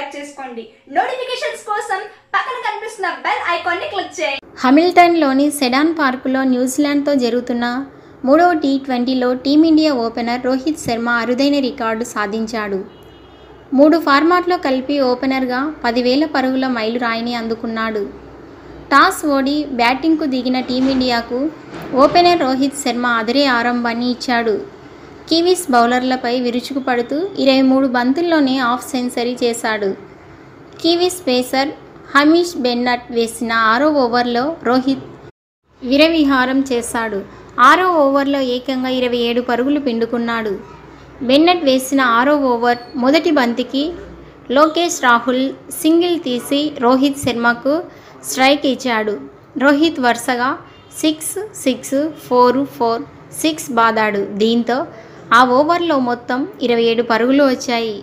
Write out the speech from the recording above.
Subscribe చేసుకోండి. Notifications కోసం పక్కన కనిపిస్తున్న బెల్ ఐకాన్ని క్లిక్ చేయండి. హమిల్టన్లోని సెడాన్ పార్కులో న్యూజిలాండ్తో జరుగుతున్న మూడవ టీ ట్వంటీలో టీమిండియా ఓపెనర్ రోహిత్ శర్మ అరుదైన రికార్డు సాధించాడు. మూడు ఫార్మాట్లో కలిపి ఓపెనర్గా పదివేల పరుగుల మైలురాయిని అందుకున్నాడు. టాస్ ఓడి బ్యాటింగ్కు దిగిన టీమిండియాకు ఓపెనర్ రోహిత్ శర్మ అదిరే ఆరంభాన్ని ఇచ్చాడు. కివీస్ బౌలర్లపై విరుచుకుపడుతూ ఇరవై మూడు బంతుల్లోనే హాఫ్ సెంచరీ చేశాడు. కివీస్ పేసర్ హమీష్ బెన్నట్ వేసిన ఆరో ఓవర్లో రోహిత్ విరవిహారం చేశాడు. ఆరో ఓవర్లో ఏకంగా ఇరవై ఏడు పరుగులు పిండుకున్నాడు. బెన్నట్ వేసిన ఆరో ఓవర్ మొదటి బంతికి లోకేష్ రాహుల్ సింగిల్ తీసి రోహిత్ శర్మకు స్ట్రైక్ ఇచ్చాడు. రోహిత్ వరుసగా six six four four six బాదాడు. దీంతో ఆ ఓవర్లో మొత్తం ఇరవై ఏడు పరుగులు వచ్చాయి.